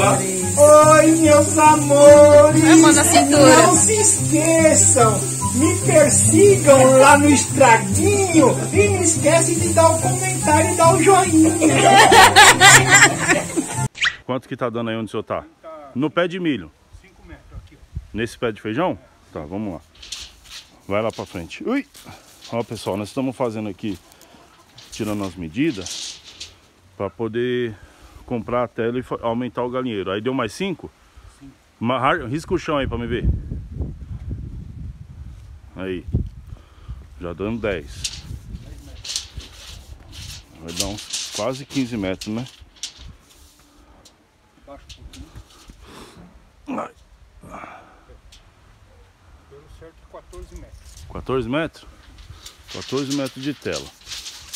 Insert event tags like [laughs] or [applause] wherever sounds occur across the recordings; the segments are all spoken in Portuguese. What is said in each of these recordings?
Oi, meus amores! Não se esqueçam, me persigam lá no estraguinho e não esquece de dar o comentário e dar o joinha. Quanto que tá dando aí onde o senhor tá? No pé de milho. 5 metros aqui, ó. Nesse pé de feijão? Tá, vamos lá. Vai lá pra frente. Ui! Ó, pessoal, nós estamos fazendo aqui, tirando as medidas, pra poder comprar a tela e aumentar o galinheiro. Aí deu mais 5? Risca o chão aí pra me ver. Aí. Já dando 10. Vai dar uns quase 15 metros, né? Ai. Pelo certo, 14 metros. 14 metros? 14 metros de tela.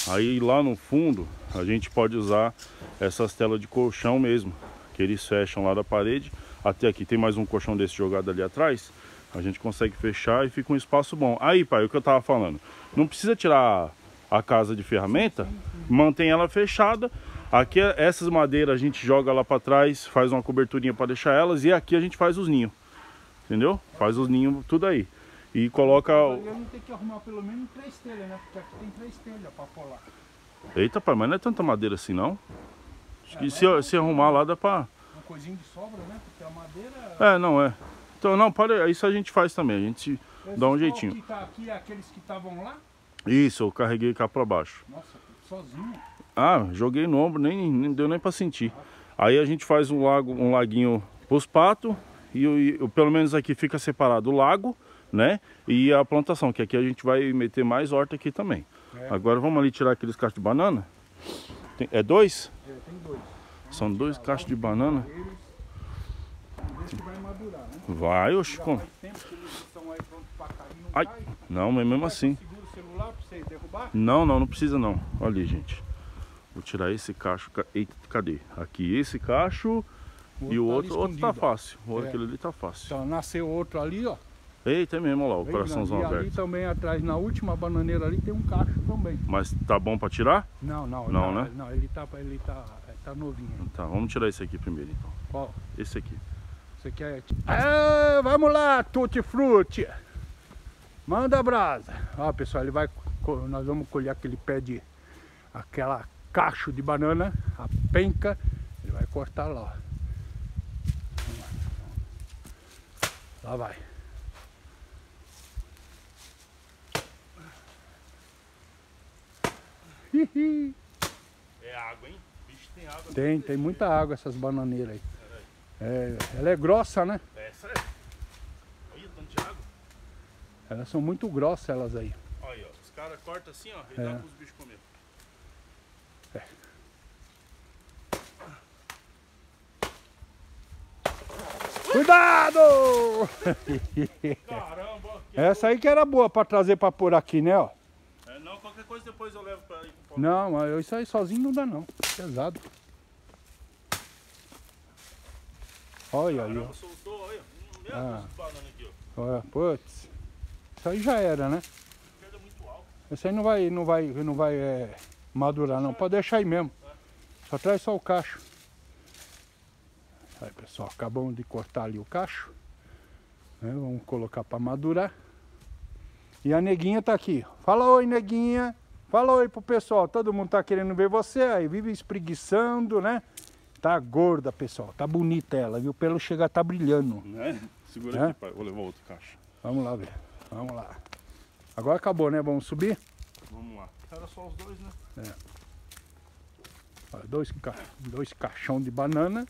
Aí lá no fundo a gente pode usar essas telas de colchão mesmo, que eles fecham lá da parede. Até aqui tem mais um colchão desse jogado ali atrás. A gente consegue fechar e fica um espaço bom. Aí, pai, o que eu tava falando. Não precisa tirar a casa de ferramenta, mantém ela fechada. Aqui essas madeiras a gente joga lá para trás, faz uma coberturinha para deixar elas e aqui a gente faz os ninhos. Entendeu? Faz os ninhos tudo aí. E coloca gente tem que arrumar pelo menos três telhas, né? Porque aqui tem três telhas pra colar. Eita, pai, mas não é tanta madeira assim não. Acho que se, se arrumar lá dá pra. Uma coisinha de sobra, né? Porque a madeira... É, não é. Então não, para isso a gente faz também. A gente Esse dá um jeitinho. que tá aqui é aqueles que estavam lá. Isso, eu carreguei cá pra baixo. Nossa, sozinho. Ah, joguei no ombro, nem, nem deu nem pra sentir. Aí a gente faz um lago, um laguinho pros patos e, e pelo menos aqui fica separado o lago, né? E a plantação, que aqui a gente vai meter mais horta aqui também. É. Agora vamos ali tirar aqueles cachos de banana. Tem- é dois? É, tem dois. São dois cachos de banana. Esse vai madurar, né? Vai, oxe, Já como? faz tempo que eles estão aí prontos pra cair, não Ai, cai. não, mas mesmo assim. Segura o celular pra você derrubar. Não, não, não precisa não. Olha ali, gente. Vou tirar esse cacho. ca- Eita, cadê? Aqui esse cacho e o tá ali outro, outro tá escondido, ó. fácil. O outro É. aquele ali tá fácil. Então, nasceu outro ali, ó. Eita, é mesmo, olha lá, o bem coraçãozão grande. E ali aberto. também atrás, na última bananeira ali, tem um cacho também. Mas tá bom pra tirar? Não, não, Não, né? Não, ele tá, ele tá, tá novinho. Tá, vamos tirar esse aqui primeiro então. Qual? Esse aqui. Você quer? Ah, vamos lá, Tutti Frutti. Manda brasa. Ó, pessoal, ele vai. Nós vamos colher aquele pé de. aquela cacho de banana, a penca. Ele vai cortar lá, ó. Lá vai. É água, hein? Bicho tem água. Tem, tem muita água essas bananeiras aí. É, ela é grossa, né? Essa é. Olha tanto de água. Elas são muito grossas elas aí. Olha, ó. Os caras cortam assim, ó, e É. dá pros bichos comer. Cuidado! [laughs] Caramba! Essa aí que era boa pra trazer pra pôr aqui, né? Ó. É, qualquer coisa depois eu levo pra ir pro Não, mas isso aí sozinho não dá não. Pesado. Olha aí, Caramba, soltou, olha. Hum, Meu Ah. Deus, aqui, ó. ó. Olha, putz. Isso aí já era, né? Perda muito alto. Esse aí não vai, não vai, não vai é, madurar não. Pode deixar aí mesmo. Só traz só o cacho. Aí pessoal, acabamos de cortar ali o cacho. né? Vamos colocar para madurar. E a neguinha tá aqui. Fala oi, neguinha. Fala oi pro pessoal. Todo mundo tá querendo ver você aí. Vive espreguiçando, né? Tá gorda, pessoal. Tá bonita ela, viu? O pelo chega a tá brilhando. Né? Segura É? aqui, pai. Vou levar outro caixa. Vamos lá, velho. Vamos lá. Agora acabou, né? Vamos subir? Vamos lá. Era só os dois, né? Ó, Dois, ca... dois caixão de banana.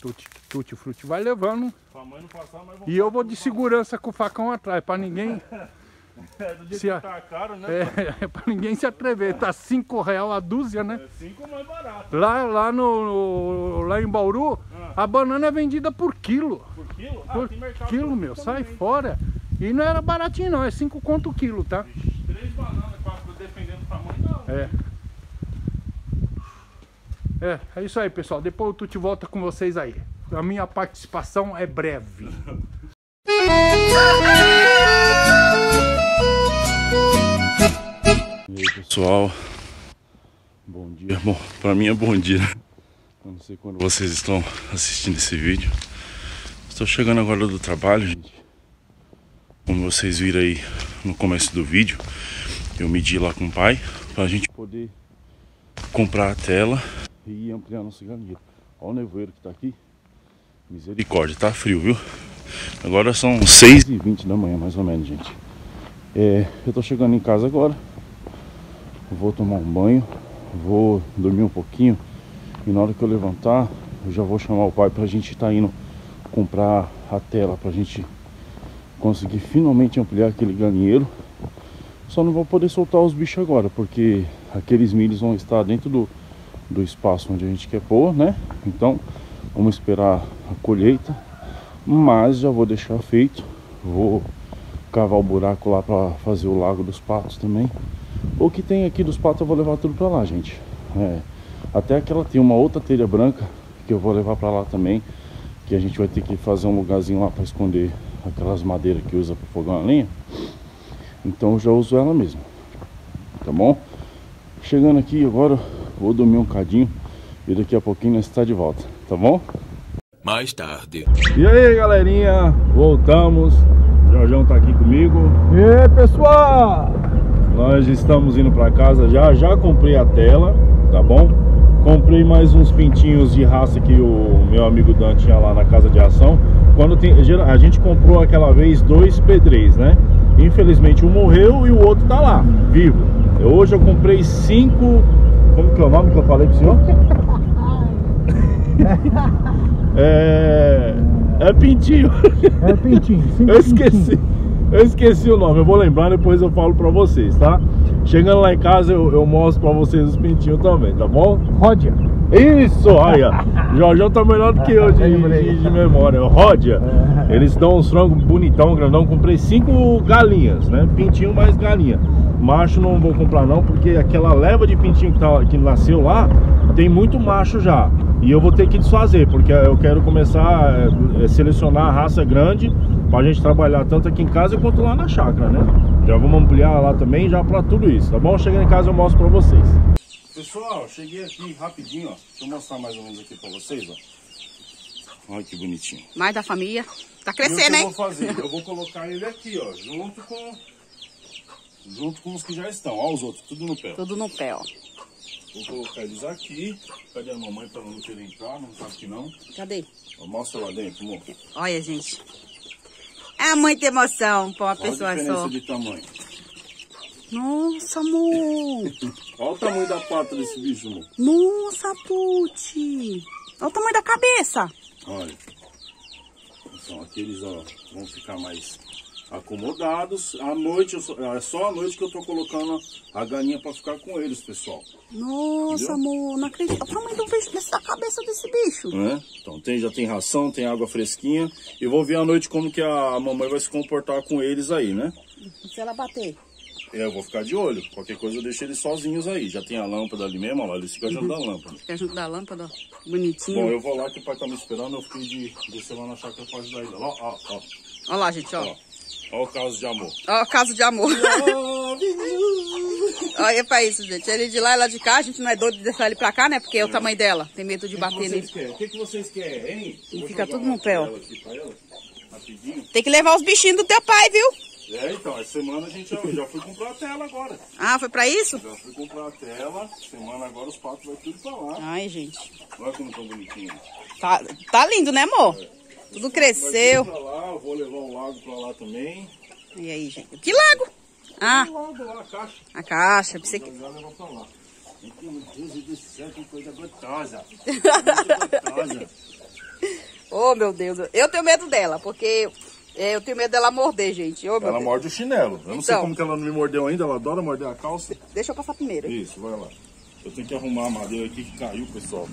Tutti, tutti frutti vai levando. Pra mãe não passar, E eu vou de segurança com o facão atrás, pra ninguém, [laughs] É, do jeito Se a- que tá caro, né? é, pra ninguém se atrever. Tá cinco real a dúzia, né? É cinco mais barato. Lá, lá, no, no- lá em Bauru, Ah. a banana é vendida por quilo. Por quilo? Ah, Por tem mercado quilo, meu, sai também. fora. E não era baratinho não, é cinco conto o quilo, tá? Ixi, Três bananas, quatro, dependendo do tamanho, não. É. É, é isso aí, pessoal. Depois o Tuti volta com vocês aí. A minha participação é breve. [laughs] pessoal? Bom dia. Bom, pra mim é bom dia. Eu não sei quando vocês estão assistindo esse vídeo. Estou chegando agora do trabalho, gente. Como vocês viram aí no começo do vídeo, eu medi lá com o pai para a gente poder comprar a tela e ampliar nosso galinheiro. Olha o nevoeiro que tá aqui. Misericórdia, tá frio, viu? Agora são 6h20 da manhã, mais ou menos, gente. É, eu tô chegando em casa agora. Vou tomar um banho, vou dormir um pouquinho. E na hora que eu levantar, eu já vou chamar o pai pra gente estar tá indo comprar a tela pra gente conseguir finalmente ampliar aquele galinheiro. Só não vou poder soltar os bichos agora, porque aqueles milhos vão estar dentro do, do espaço onde a gente quer pôr, né? Então, vamos esperar a colheita. Mas já vou deixar feito. Vou cavar o buraco lá para fazer o lago dos patos também. O que tem aqui dos patos eu vou levar tudo para lá, gente. É, até que ela tem uma outra telha branca que eu vou levar para lá também. Que a gente vai ter que fazer um lugarzinho lá para esconder aquelas madeiras que usa para fogão a lenha. Então eu já uso ela mesmo. Tá bom? Chegando aqui agora, vou dormir um cadinho e daqui a pouquinho nós está de volta, tá bom? Mais tarde. E aí, galerinha, voltamos. O Jorjão tá aqui comigo. E aí, pessoal? Nós estamos indo para casa já, já comprei a tela, tá bom? Comprei mais uns pintinhos de raça que o meu amigo Dan tinha lá na casa de ação. Quando tem, a gente comprou aquela vez dois pedreis, né? Infelizmente um morreu e o outro tá lá, vivo. Hoje eu comprei cinco. Como que é o nome que eu falei pro senhor? [laughs] é. É pintinho. É pintinho. eu esqueci. Eu esqueci o nome, eu vou lembrar, depois eu falo pra vocês, tá? Chegando lá em casa eu, eu mostro pra vocês os pintinhos também, tá bom? Ródia. Isso, olha. Jorjão tá melhor do que eu de, de, de memória. Ródia. É. Eles dão uns frangos bonitão, grandão. Comprei cinco galinhas, né? Pintinho mais galinha. Macho não vou comprar não, porque aquela leva de pintinho que, tá, que nasceu lá, tem muito macho já. E eu vou ter que desfazer, porque eu quero começar a é, selecionar a raça grande pra gente trabalhar tanto aqui em casa quanto lá na chácara, né? Já vamos ampliar lá também já pra tudo isso, tá bom? Chegando em casa eu mostro pra vocês. Pessoal, cheguei aqui rapidinho, ó. Deixa eu mostrar mais ou menos aqui pra vocês, ó. Olha que bonitinho. Mais da família. Tá crescendo, hein? Eu vou fazer? Eu vou colocar ele aqui, ó, junto com junto com os que já estão. Ó os outros, tudo no pé. Tudo no pé, ó. Vou colocar eles aqui. Cadê a mamãe pra não querer entrar? Não tá aqui não. Cadê? Mostra lá dentro, amor. Olha, gente. É muita emoção pra uma Olha pessoa a só. de tamanho. Nossa, amor. [laughs] Olha o tamanho da pata desse bicho, amor. Nossa, Puti. Olha o tamanho da cabeça. Olha. Então aqui eles ó, vão ficar mais acomodados. À noite, é só à noite que eu tô colocando a galinha para ficar com eles, pessoal. Nossa, Entendeu? amor, não acredito. O tamanho do bicho, da cabeça desse bicho. É? Então tem, já tem ração, tem água fresquinha. E vou ver à noite como que a mamãe vai se comportar com eles aí, né? Se ela bater. É, eu vou ficar de olho. Qualquer coisa eu deixo eles sozinhos aí. Já tem a lâmpada ali mesmo, olha lá, eles ficam junto da lâmpada. Fica junto da lâmpada, ó. Bonitinho. Bom, eu vou lá que o pai tá me esperando, eu fiquei de descer lá na chácara pra ajudar ele. Ó, ó, ó. Olha lá, gente, ó. Ó, ó o caso de amor. Ó, o caso de amor. [laughs] Olha pra isso, gente. Ele de lá, ela de cá, a gente não é doido de deixar ele pra cá, né? Porque é o tamanho dela. Tem medo de que, bater que nele. vocês querem? O que, que vocês querem, hein? E Vou fica tudo no pé, ó. Tem que levar os bichinhos do teu pai, viu? É, então, essa semana a gente já, já foi comprar a tela agora. Ah, foi pra isso? Já fui comprar a tela. Semana agora os patos vai tudo pra lá. Ai, gente. Olha como tão bonitinho. Tá, tá lindo, né, amor? Tudo cresceu. lá, eu vou levar um lago pra lá também. E aí, gente? Que lago? Ah, lago lá, a caixa. a caixa. Pra você... que-. Meu Deus do céu, que coisa gostosa. [laughs] Coisa gostosa. Oh, meu Deus. Eu tenho medo dela, porque é, eu tenho medo dela morder, gente. Oh, Ela Deus. morde o chinelo. Eu não sei Então. como que ela não me mordeu ainda, ela adora morder a calça. Deixa eu passar primeiro. Isso, vai lá. Eu tenho que arrumar a madeira aqui que caiu, pessoal.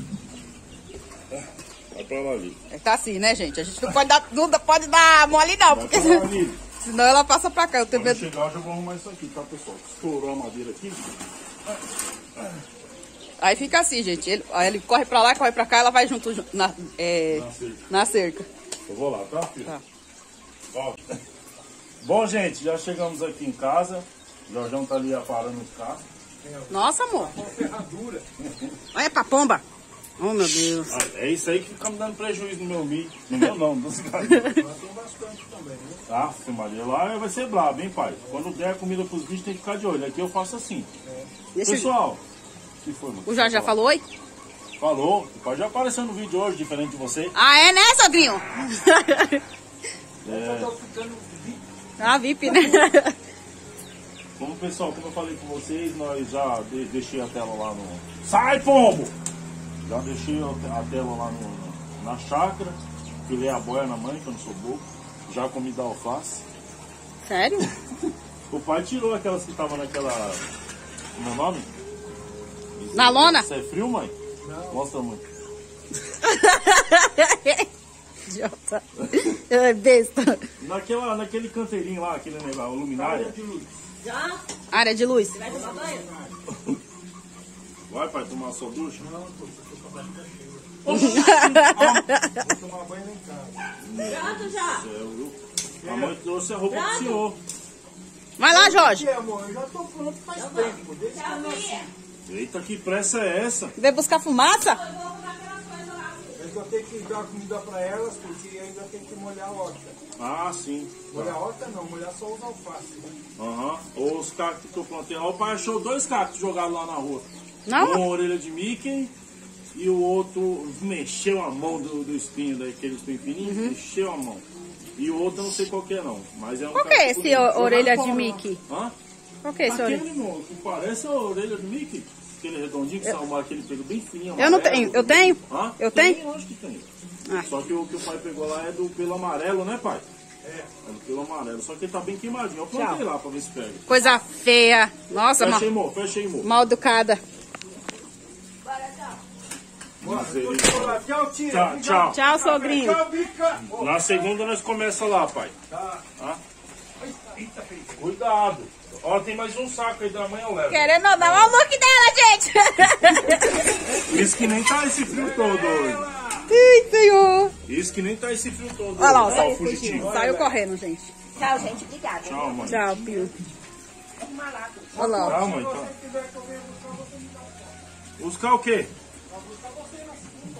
Vai pra lá ali. É, Tá assim, né, gente? A gente não pode dar, não pode dar mole, não, Vai porque pra lá ali. senão ela passa pra cá. Eu tenho Quando medo. chegar, eu já vou arrumar isso aqui, tá, pessoal? Estourou a madeira aqui. Aí fica assim, gente. Ele, aí ele corre pra lá, corre pra cá, ela vai junto ju- na, é, Na cerca. na cerca. Eu vou lá, tá, filho? Tá. Ó. Bom, gente, já chegamos aqui em casa. O Jorjão tá ali aparando os carros. Nossa, amor. Olha pra pomba. Oh, meu Deus. Ah, É isso aí que fica me dando prejuízo no meu milho. No meu não, dos galinhos. Lá tem bastante também, né? Ah, Maria, lá vai ser brabo, hein, pai? Quando der comida pros bichos, tem que ficar de olho. Aqui eu faço assim. Eu- Pessoal, o que foi, mano? O Jorge já falou oi? Falou. O pai já apareceu no vídeo hoje, diferente de você. Ah, é, né, sogrinho? [laughs] É, Tô ficando ah, VIP, né? como pessoal, como eu falei com vocês, nós já de- deixei a tela lá no. Sai, pombo! Já deixei a tela lá no, na chácara. Filei a boia na mãe, que eu não sou bobo. Já comi da alface. Sério? [laughs] O pai tirou aquelas que estavam naquela. Como é o nome? Isso- Na lona? Isso é frio, mãe? Mostra muito. [laughs] Idiota. É besta. Naquela, naquele canteirinho lá, aquele negócio, a luminária. Área de luz. Vai, pai, tomar sua ducha? Vou tomar banho lá em casa. Céu, viu? A mãe trouxe a roupa pro senhor. Vai lá, Jorge. E amor, eu já tô pronto faz tempo. Desde que eu nasci. Eita, que pressa é essa? Vem buscar fumaça? Eu tenho que dar comida pra elas, porque ainda tem que molhar a horta. Ah, sim. Molhar a horta não, molhar só os alfaces. né? Aham. Os cactos que eu plantei lá. O pai achou dois cactos jogados lá na rua. Não? Um orelha de Mickey e o outro mexeu a mão do, do espinho, daquele espinho fininho, mexeu a mão. E o outro eu não sei qual que é não. Mas é um Uhum. Qual que é esse orelha de fora, Mickey? Hã? Qual que é esse orelha? Aquele, irmão, que parece a orelha do Mickey. Aquele redondinho que salmar aquele pelo bem fininho. Eu não tenho. Eu tenho? Hã? Eu tem, tenho? Acho que tem. Ah. Só que o que o pai pegou lá é do pelo amarelo, né, pai? É. É do pelo amarelo. Só que ele tá bem queimadinho. Eu plantei Tchau. lá pra ver se pega. Coisa feia. Nossa, Fecha mal. Fecha aí, amor. mal educada. Tchau. Tchau, sogrinho. Na segunda nós começa lá, pai. Tá. Tá? Cuidado. Ó, tem mais um saco aí da manhã, levo. Querendo dar o look dela, gente. Isso que nem tá esse frio todo hoje. Ai, senhor. Isso que nem tá esse frio todo Olha lá, ó, Ó, o fugitivo. Saiu correndo, gente. Tchau, gente. Obrigada. Tchau, mãe. Tchau, Pio. Olha lá. ó. Tchau, mãe. Tchau. Buscar o quê?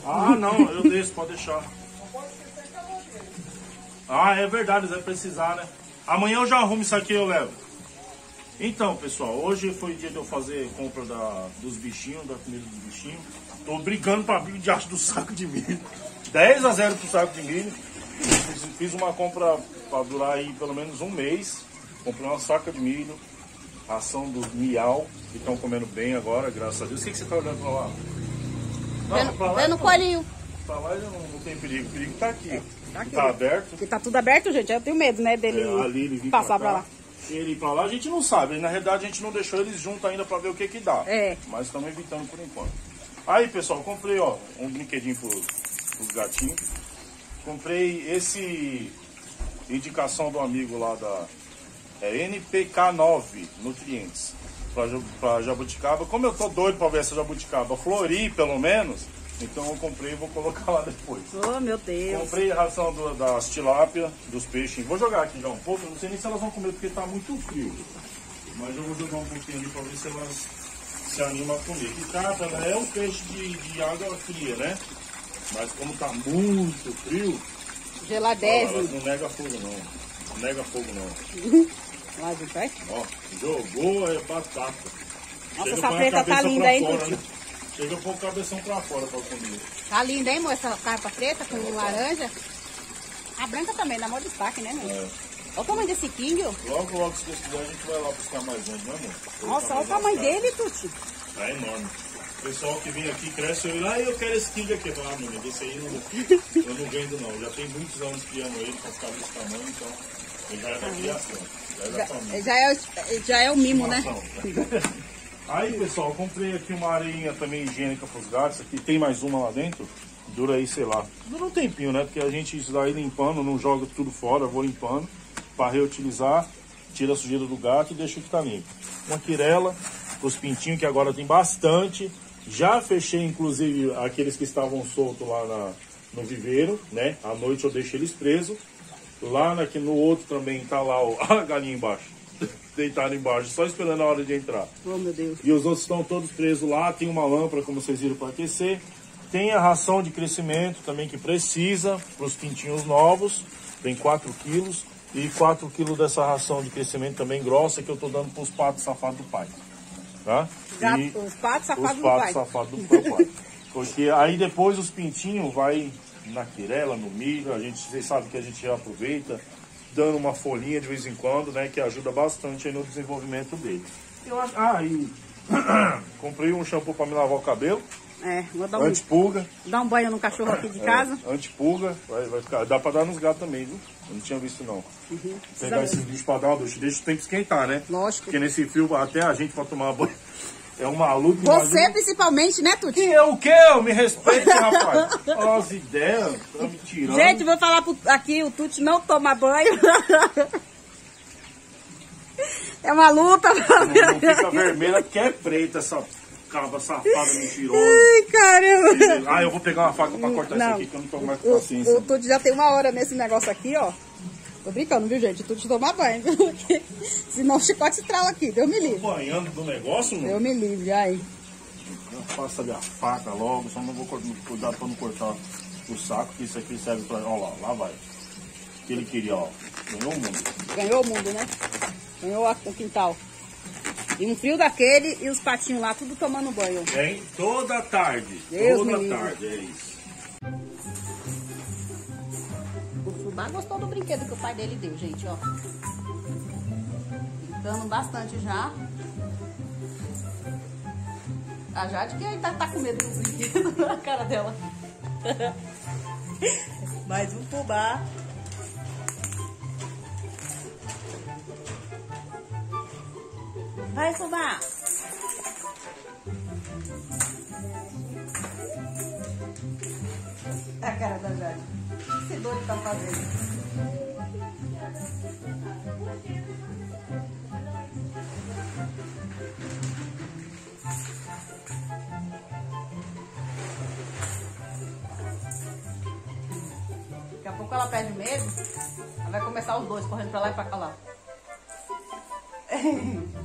Ah, não, eu desço, pode deixar. Ah, é verdade, vai precisar, né? Amanhã eu já arrumo isso aqui e eu levo. Então, pessoal, hoje foi o dia de eu fazer compra da, dos bichinhos, da comida dos bichinhos. Tô brigando pra abrir debaixo do saco de milho. 10 a 0 pro saco de milho. Fiz, fiz uma compra pra durar aí pelo menos um mês. Comprei uma saca de milho, ração dos miau, que estão comendo bem agora, graças a Deus. O que, que você tá olhando pra lá? Não, pra Vendo o coelhinho. pra lá não, não tem perigo. O perigo tá aqui. Tá aqui. Tá aberto. Porque tá tudo aberto, gente. Eu tenho medo, né, dele É, ali passar pra cá. lá. Ele ir pra lá, a gente não sabe. Na realidade, a gente não deixou eles juntos ainda pra ver o que que dá. É. Mas estamos evitando por enquanto. Aí, pessoal, comprei, ó, um brinquedinho pros, pros gatinhos. Comprei esse indicação do amigo lá da é NPK9 Nutrientes pra jabuticaba. Como eu tô doido pra ver essa jabuticaba florir, pelo menos, então eu comprei e vou colocar lá depois. Oh, meu Deus. Comprei a ração do- das tilápia, dos peixes. Vou jogar aqui já um pouco. Não sei nem se elas vão comer porque tá muito frio. Mas eu vou jogar um pouquinho ali pra ver se elas se animam a comer. Tilápia ela é um peixe de, de água fria, né? Mas como tá muito frio, Geladésimo. não nega fogo não. Não nega fogo não. [laughs] Lá, gente, vai. Ó, jogou é batata. Nossa, Chega essa preta tá linda, hein, fora, né? Chega com o cabeção pra fora pra comer. Tá linda, hein, moça? Essa carpa preta com laranja. A branca também, dá maior destaque, né, meu? É. Olha o tamanho desse king, ó. Logo, logo, se Deus quiser, a gente vai lá buscar mais longe, né, amor? Nossa, olha o tamanho dele, Tuti. Tá enorme. O pessoal que vem aqui cresce e ah, eu quero esse king aqui. Eu falo, Ah, menino, esse aí não, eu não vendo não. Já tem muitos anos criando ele pra ficar desse tamanho, então já. Já é. Já é, o- mimo, né? Aí, pessoal, comprei aqui uma areinha também higiênica pros gatos. Aqui tem mais uma lá dentro. Dura aí, sei lá. Dura um tempinho, né? Porque a gente isso daí limpando, não joga tudo fora, vou limpando para reutilizar, tira a sujeira do gato e deixa o que tá limpo. Uma quirela, os pintinhos que agora tem bastante. Já fechei, inclusive, aqueles que estavam soltos lá na- no viveiro, né? À noite eu deixo eles presos. Lá aqui no outro também tá lá o, [laughs] a galinha embaixo. Deitado embaixo, só esperando a hora de entrar. Oh, meu Deus. E os outros estão todos presos lá. Tem uma lâmpada, como vocês viram, para aquecer. Tem a ração de crescimento também que precisa para os pintinhos novos. Tem 4 quilos. E 4 quilos dessa ração de crescimento também grossa que eu tô dando para os patos safados do pai. Tá? Gato, os patos safados os do patos pai. safados do pai. [laughs] Porque aí depois os pintinhos vai na quirela, no milho, a gente, vocês sabem que a gente aproveita, dando uma folhinha de vez em quando, né? Que ajuda bastante aí no desenvolvimento dele. Eu acho- ah, e [coughs] comprei um shampoo para me lavar o cabelo, É, vou dar um, antipulga. dar um banho no cachorro aqui de casa. É, antipulga, vai, vai ficar. Dá pra dar nos gatos também, viu? Eu não tinha visto não. Pegar esses bichos pra dar uma ducha, deixa o tempo esquentar, né? Lógico. Porque nesse frio até a gente pra tomar banho é uma luta. Você principalmente, né, Tuti? Que é o quê? Eu me respeite, rapaz. [laughs] Olha as ideias, tá me tirando. Gente, vou falar pro- aqui, o Tuti não toma banho. [laughs] É uma luta. não fica vermelha porque é preta essa cabra safada mentirosa. Ai, caramba. Ah, eu vou pegar uma faca pra cortar isso Não. aqui que eu não tô mais com paciência. O, o Tuti já tem uma hora nesse negócio aqui, ó. Tô brincando, viu, gente? O Tuti toma banho. Porque senão o chicote estrala aqui. Deus me livre. Banhando do negócio, mano. me livre, aí. Passa ali a faca logo, só não vou cuidado pra não cortar o saco, que isso aqui serve pra. Ó lá, lá vai. O que ele queria, ó. Ganhou o mundo. Ganhou o mundo, né? Ganhou o quintal. E um frio daquele e os patinhos lá, tudo tomando banho. Vem toda tarde. Deus toda tarde, é isso. Fubá gostou do brinquedo que o pai dele deu, gente, ó. Brincando bastante já. A Jade que aí tá, tá com medo do brinquedo [laughs] na cara dela. [laughs] Mais um fubá. Vai, fubá. É a cara da Jade. O que esse doido tá fazendo? Daqui a pouco ela perde medo. Ela vai começar os dois correndo pra lá e pra cá lá. [laughs]